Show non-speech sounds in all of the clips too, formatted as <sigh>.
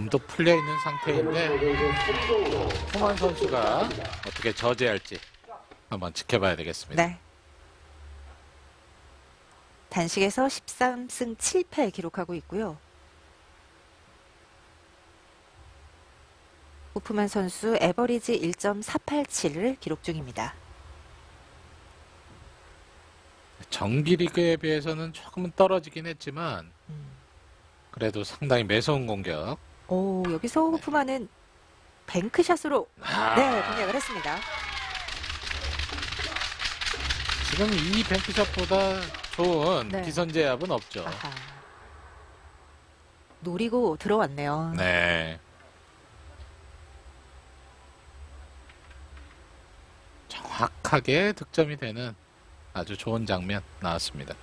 몸도 풀려 있는 상태인데 후만 선수가 어떻게 저지할지 한번 지켜봐야 되겠습니다. 네. 단식에서 13승 7패 기록하고 있고요. 호프만 선수 에버리지 1.487을 기록 중입니다. 정기 리그에 비해서는 조금은 떨어지긴 했지만 음. 그래도 상당히 매서운 공격. 오, 여기서 호프만은 뱅크샷으로 아, 네, 공략을 했습니다. 지금 이 뱅크샷보다 좋은 네. 기선 제압은 없죠. 아하. 노리고 들어왔네요. 네. 정확하게 득점이 되는 아주 좋은 장면 나왔습니다.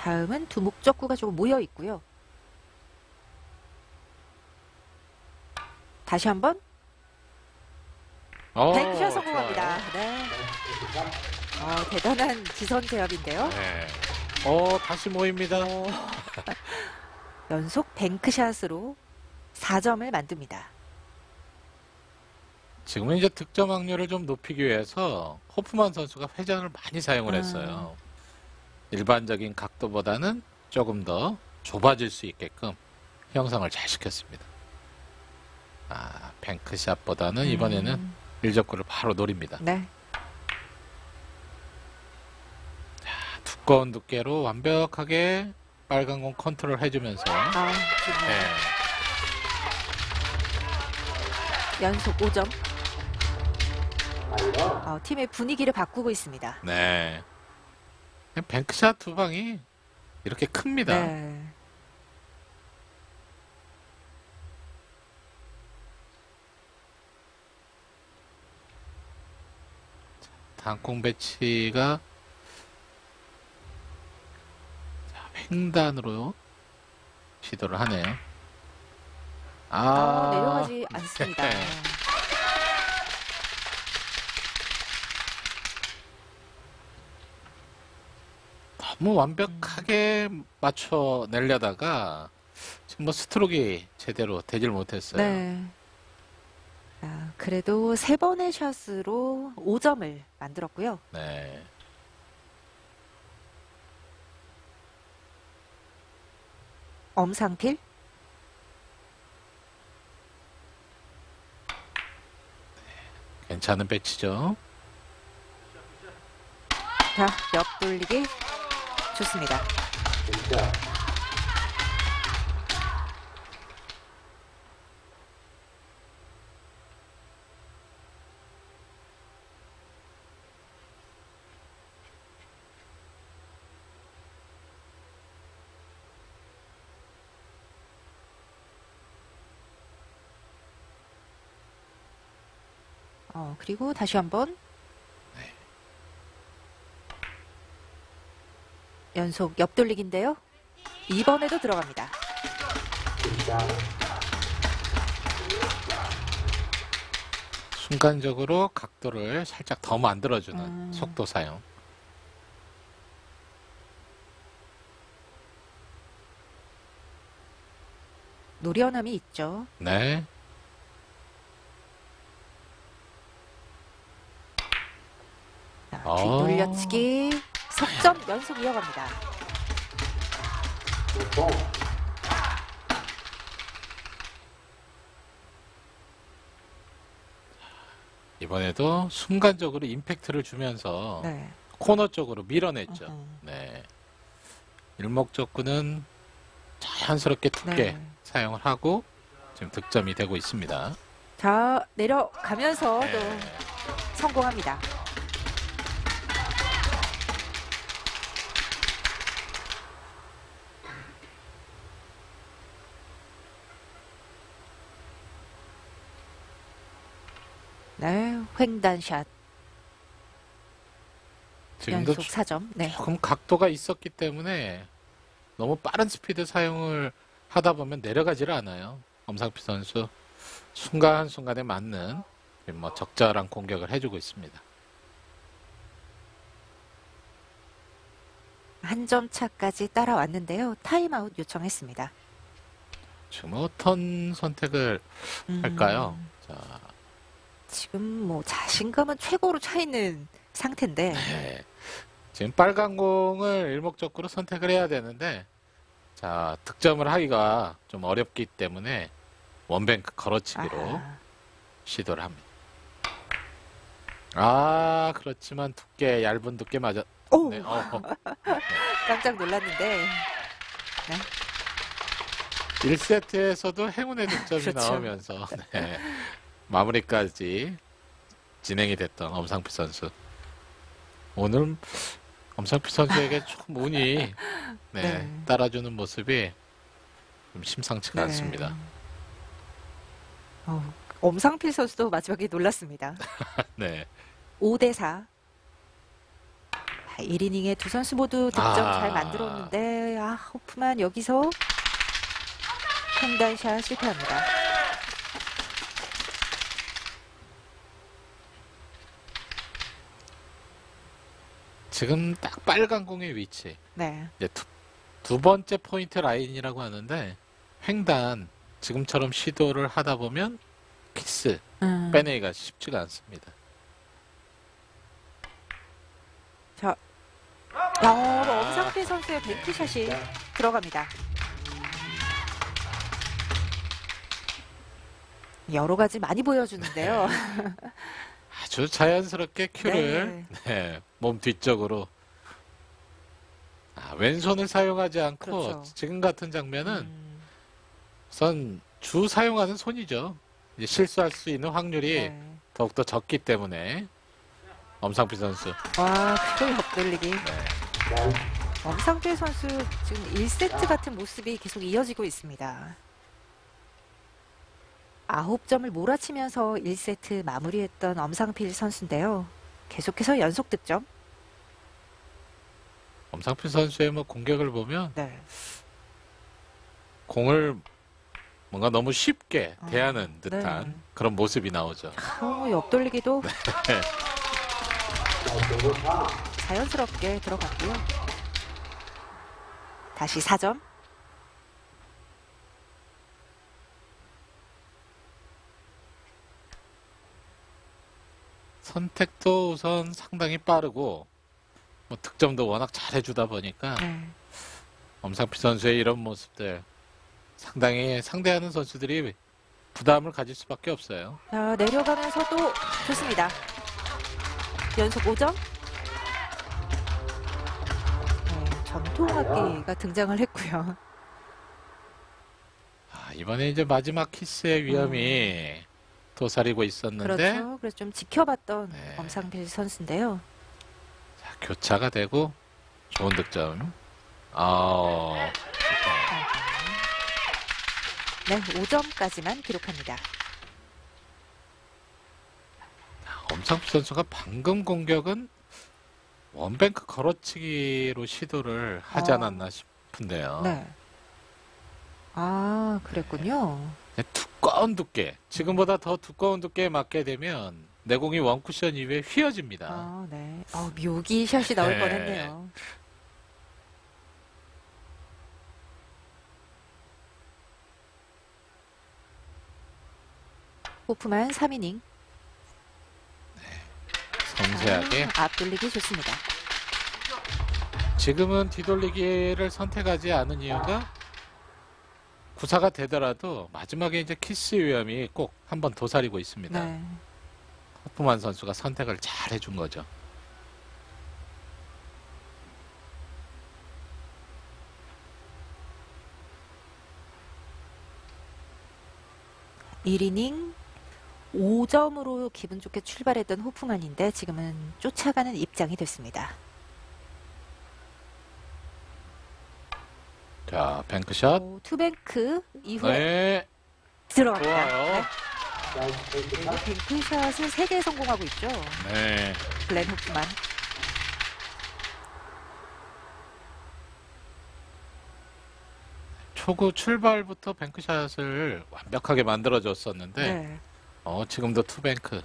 다음은 두 목적구가 조금 모여 있고요. 다시 한번 어, 뱅크샷 성공합니다. 네. 어, 대단한 기선 제압인데요. 네. 어, 다시 모입니다. 어, <laughs> 연속 뱅크샷으로 4점을 만듭니다. 지금은 이제 득점 확률을 좀 높이기 위해서 호프만 선수가 회전을 많이 사용을 아. 했어요. 일반적인 각도보다는 조금 더 좁아질 수 있게끔 형성을 잘 시켰습니다. 아, 뱅크샷보다는 이번에는 음, 일적구를 바로 노립니다. 네. 두꺼운 두께로 완벽하게 빨간 공 컨트롤 해주면서 아. 네, 연속 5점. 어, 팀의 분위기를 바꾸고 있습니다. 네. 뱅크샷 두 방이 이렇게 큽니다. 네. 단콩 배치가 자, 횡단으로 시도를 하네요. 아, 아, 내려가지 않습니다. <laughs> 네. 너무 완벽하게 맞춰 내려다가 지금 뭐 스트로크가 제대로 되질 못했어요. 네. 아, 그래도 세 번의 샷으로 5점을 만들었고요. 네. 엄상필. 괜찮은 배치죠. 자, 옆 돌리기 좋습니다. 어, 그리고 다시 한번 연속 옆돌리기인데요. 이번에도 들어갑니다. 순간적으로 각도를 살짝 더 만들어주는 음. 속도 사용. 노련함이 있죠. 네. 자, 아. 뒷돌려치기 석점 연속 이어갑니다. 이번에도 순간적으로 임팩트를 주면서 네. 코너 쪽으로 밀어냈죠. 어허. 네. 일목적구는 자연스럽게 두께 네. 사용을 하고 지금 득점이 되고 있습니다. 자, 내려가면서 네. 또 성공합니다. 네, 횡단샷. 지금도 연속 사점. 네. 조금 각도가 있었기 때문에 너무 빠른 스피드 사용을 하다 보면 내려가질 않아요. 엄상필 선수 순간순간에 맞는 뭐 적절한 공격을 해주고 있습니다. 한 점 차까지 따라왔는데요. 타임아웃 요청했습니다. 지금 어떤 선택을 할까요? 음. 자, 지금 뭐 자신감은 최고로 차 있는 상태인데 네. 지금 빨간 공을 일목적으로 선택을 해야 되는데, 자, 득점을 하기가 좀 어렵기 때문에 원뱅크 걸어치기로 아하, 시도를 합니다. 아, 그렇지만 두께, 얇은 두께 맞아. 오 네, 어, <laughs> 깜짝 놀랐는데 1세트에서도 행운의 득점이 그렇죠. 나오면서 네, 마무리까지 진행이 됐던 엄상필 선수. 오늘 엄상필 선수에게 조금 운이 <laughs> 네, 네. 따라주는 모습이 좀 심상치가 네. 않습니다. 어, 엄상필 선수도 마지막에 놀랐습니다. <laughs> 네. 5대 4. 1이닝에 두 선수 모두 득점 아. 잘 만들었는데 아 호프만 여기서 횡단샷 실패합니다. 지금 딱 빨간 공의 위치. 네. 이제 두, 두 번째 포인트 라인이라고 하는데 횡단 지금처럼 시도를 하다 보면 키스 음, 빼내기가 쉽지가 않습니다. 자, 야, 엄상필 선수의 뱅크샷이 들어갑니다. 여러 가지 많이 보여주는데요. <laughs> 아주 자연스럽게 큐를 네. 네, 몸 뒤쪽으로 아, 왼손을 사용하지 않고 그렇죠. 지금 같은 장면은 음, 우선 주 사용하는 손이죠. 실수할 수 있는 확률이 네. 더욱더 적기 때문에 엄상필 선수 와, 그걸 옆돌리기. 네. 엄상필 선수 지금 1세트 같은 모습이 계속 이어지고 있습니다. 9점을 몰아치면서 1세트 마무리했던 엄상필 선수인데요. 계속해서 연속 득점. 엄상필 선수의 뭐 공격을 보면 네. 공을 뭔가 너무 쉽게 아, 대하는 듯한 네. 그런 모습이 나오죠. 어, 옆돌리기도 <laughs> 네. 자연스럽게 들어갔고요. 다시 4점. 선택도 우선 상당히 빠르고 뭐 득점도 워낙 잘해주다 보니까 네. 엄상필 선수의 이런 모습들 상당히 상대하는 선수들이 부담을 가질 수밖에 없어요. 자, 내려가면서도 좋습니다. 연속 5점. 네, 전통악기가 등장을 했고요. 아, 이번에 이제 마지막 키스의 위험이 도사리고 있었는데 음. 그렇죠. 그래서 좀 지켜봤던 네. 엄상필 선수인데요. 자, 교차가 되고 좋은 득점. 아, 네, 5점까지만 기록합니다. 엄상필 선수가 방금 공격은 원뱅크 걸어치기로 시도를 하지 어. 않았나 싶은데요. 네. 아, 그랬군요. 네, 두꺼운 두께, 지금보다 더 두꺼운 두께에 맞게 되면 내공이 원쿠션 이후에 휘어집니다. 아, 네. 어, 묘기 샷이 나올 네. 뻔했네요. 호프만 3이닝. 섬세하게 앞돌리기 좋습니다. 지금은 뒤돌리기를 선택하지 않은 이유가 구사가 되더라도 마지막에 이제 키스 위험이 꼭 한번 도사리고 있습니다. 네. 호프만 선수가 선택을 잘 해준 거죠. 일이닝 5점으로 기분 좋게 출발했던 호프만인데 지금은 쫓아가는 입장이 됐습니다. 자, 뱅크샷. 오, 투뱅크 이후에 네, 들어갑니다. 좋아요. 네. 뱅크샷을 3개 성공하고 있죠. 네. 글렌 호프만. 초구 출발부터 뱅크샷을 완벽하게 만들어줬었는데 네. 어, 지금도 투뱅크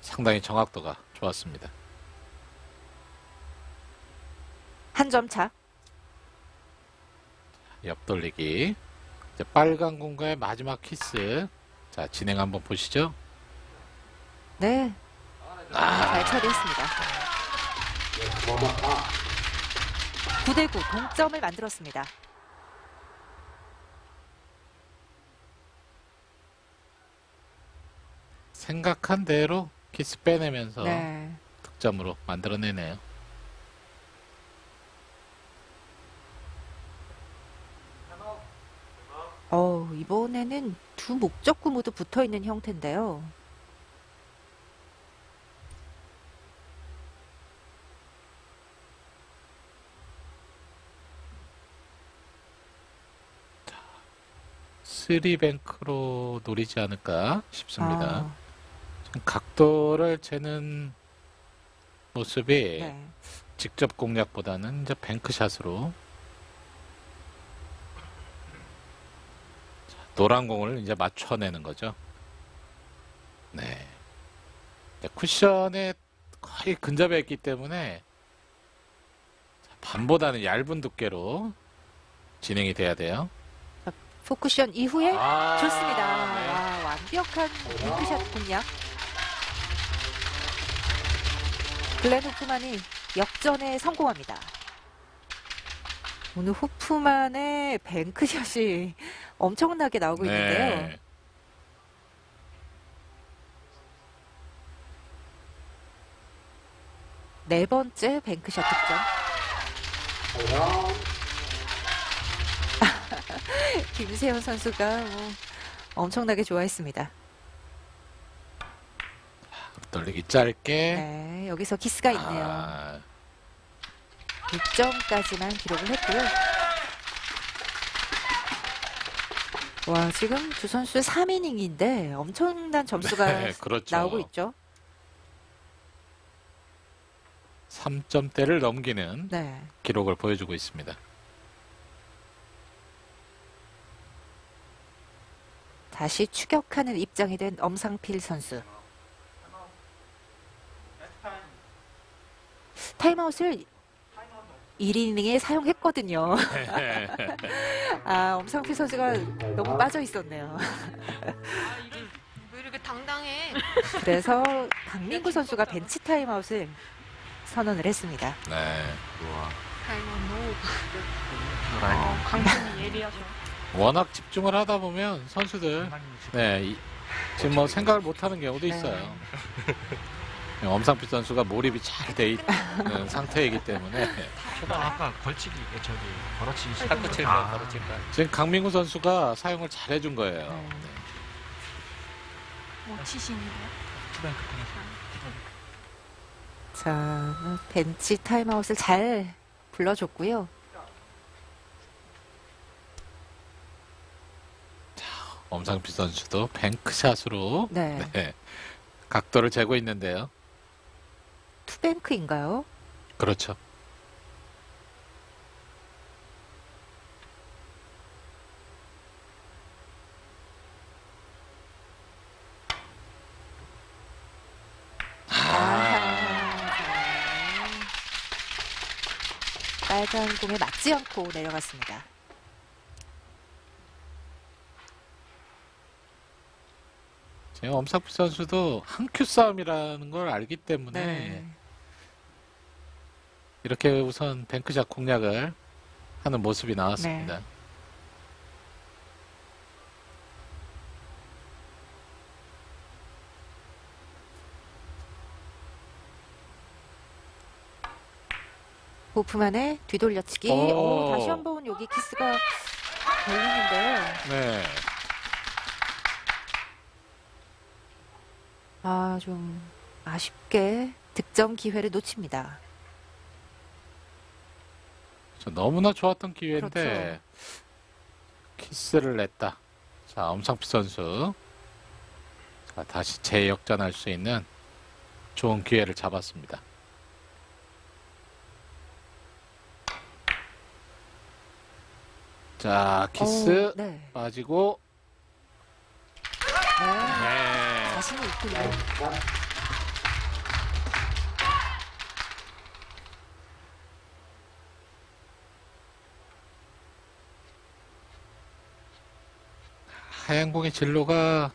상당히 정확도가 좋았습니다. 한 점 차. 옆돌리기. 빨간 공과의 마지막 키스. 자, 진행 한번 보시죠. 네. 잘 처리했습니다. 9대9 동점을 만들었습니다. 생각한 대로 키스 빼내면서 네. 득점으로 만들어내네요. 어, 이번에는 두 목적구 모두 붙어 있는 형태인데요. 쓰리뱅크로 노리지 않을까 싶습니다. 아, 좀 각도를 재는 모습이 네. 직접 공략보다는 이제 뱅크샷으로 노란 공을 이제 맞춰내는 거죠. 네. 쿠션에 거의 근접해 있기 때문에 자, 반보다는 얇은 두께로 진행이 돼야 돼요. 포쿠션 이후에 아, 좋습니다. 네. 와, 완벽한 링크샷 공략. 글렌 호프만이 역전에 성공합니다. 오늘 호프만의 뱅크샷이 엄청나게 나오고 있는데요. 네. 네 번째 뱅크샷 득점. 김세현 선수가 뭐 엄청나게 좋아했습니다. 돌리기 짧게. 네, 여기서 키스가 있네요. 아, 6점까지만 기록을 했고요. 와, 지금 두 선수 3이닝인데 엄청난 점수가 <laughs> 네, 그렇죠. 나오고 있죠. 3점대를 넘기는 네. 기록을 보여주고 있습니다. 다시 추격하는 입장이 된 엄상필 선수. 타임아웃을 1이닝에 사용했거든요. <laughs> 아, 엄상필 선수가 너무 빠져 있었네요. 아, 왜 이렇게 당당해? 그래서 강민구 선수가 벤치 타임아웃을 선언을 했습니다. 네. 아이고, 노. 어, 강준이 예리하셔. 워낙 집중을 하다 보면 선수들 네, 이- 지금 뭐 생각을 못 하는 경우도 네. 있어요. <laughs> 네, 엄상필 선수가 몰입이 잘 돼 있는 상태이기 때문에 초반 아까 걸치기 그 저기 걸어치기 시간 탁구 칠 거야, 바로 칠 거야. 지금 강민구 선수가 사용을 잘 해준 거예요. 네. 네. 뭐 치시는데요? 자, 벤치 타임아웃을 잘 불러줬고요. 엄상필 선수도 뱅크샷으로 네. 네, 각도를 재고 있는데요. 투뱅크인가요? 그렇죠. 아하. 자, 빨간 공에 맞지 않고 내려갔습니다. 지금 엄상필 선수도 한 큐 싸움이라는 걸 알기 때문에 네. 이렇게 우선 뱅크샷 공략을 하는 모습이 나왔습니다. 네. 호프만의 뒤돌려치기. 오. 오, 다시 한번 여기 키스가 걸리는데요. 네. 아, 좀 아쉽게 득점 기회를 놓칩니다. 저 너무나 좋았던 기회인데 그렇죠. 키스를 냈다. 자, 엄상필 선수. 자, 다시 재역전할 수 있는 좋은 기회를 잡았습니다. 자, 키스 오, 네. 빠지고 자신이 있군요. 하양공의 진로가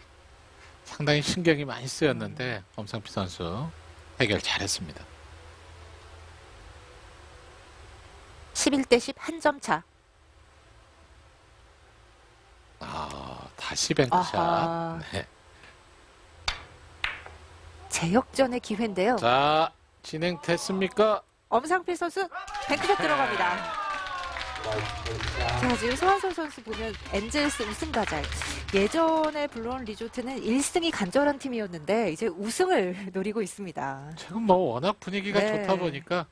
상당히 신경이 많이 쓰였는데 엄상피 선수 해결 잘했습니다. 11대 10 한 점 차. 아 다시 뱅크샷. 재역전의 기회인데요. 자, 진행됐습니까? 엄상필 선수 뱅크샷 들어갑니다. 자, 지금 소환솔 선수 보면 엔젤스 우승 가자. 예전에 불러온 리조트는 1승이 간절한 팀이었는데 이제 우승을 <laughs> 노리고 있습니다. 지금 뭐 워낙 분위기가 네. 좋다 보니까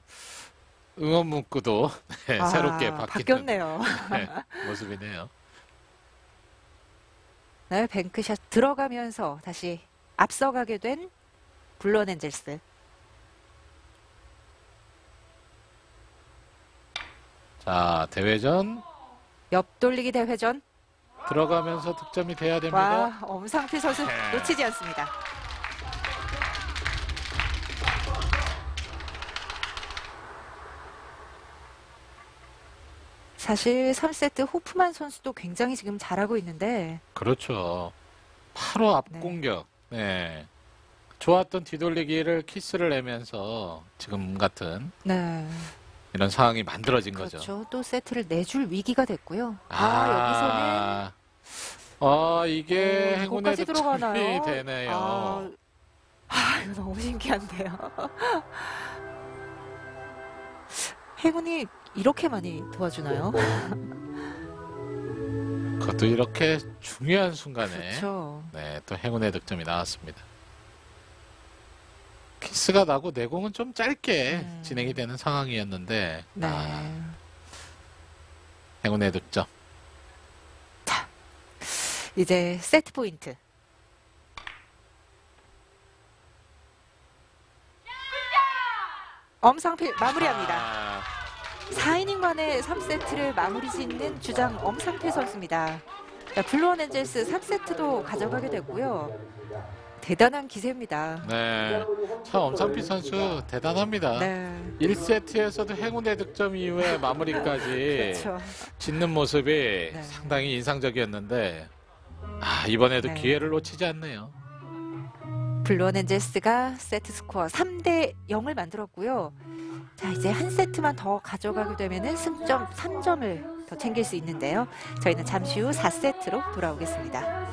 응원 문구도 <laughs> 네, 아, 새롭게 바뀌었네요. 네, 모습이네요. <laughs> 네, 뱅크샷 들어가면서 다시 앞서가게 된 블론 엔젤스. 자, 대회전 옆돌리기 대회전. 들어가면서 득점이 돼야 됩니다. 와, 엄상필 선수 네. 놓치지 않습니다. 사실 3세트 호프만 선수도 굉장히 지금 잘하고 있는데 그렇죠. 바로 앞 네. 공격. 네. 좋았던 뒤돌리기를 키스를 내면서 지금 같은 네. 이런 상황이 만들어진 거죠. 그렇죠. 또 세트를 내줄 위기가 됐고요. 아, 여기서는 아, 이게 어, 행운의 득점이 들어가나요? 되네요. 아, 아, 이거 너무 신기한데요. <laughs> 행운이 이렇게 많이 도와주나요? 그것도 이렇게 중요한 순간에 그렇죠. 네, 또 행운의 득점이 나왔습니다. 키스가 나고 내공은 좀 짧게 음. 진행이 되는 상황이었는데 네. 아, 행운의 득점. 이제 세트 포인트. 엄상필 마무리합니다. 아, 4이닝 만에 3세트를 마무리 짓는 주장 엄상필 선수입니다. 자, 블루원 엔젤스 3세트도 가져가게 됐고요. 대단한 기세입니다. 네. 참 엄상필 선수 대단합니다. 네. 1세트에서도 행운의 득점 이후에 <laughs> 마무리까지 그렇죠. 짓는 모습이 네. 상당히 인상적이었는데 아, 이번에도 네. 기회를 놓치지 않네요. 블루원 엔젤스가 세트 스코어 3대 0을 만들었고요. 자, 이제 한 세트만 더 가져가게 되면은 승점 3점을 더 챙길 수 있는데요. 저희는 잠시 후 4세트로 돌아오겠습니다.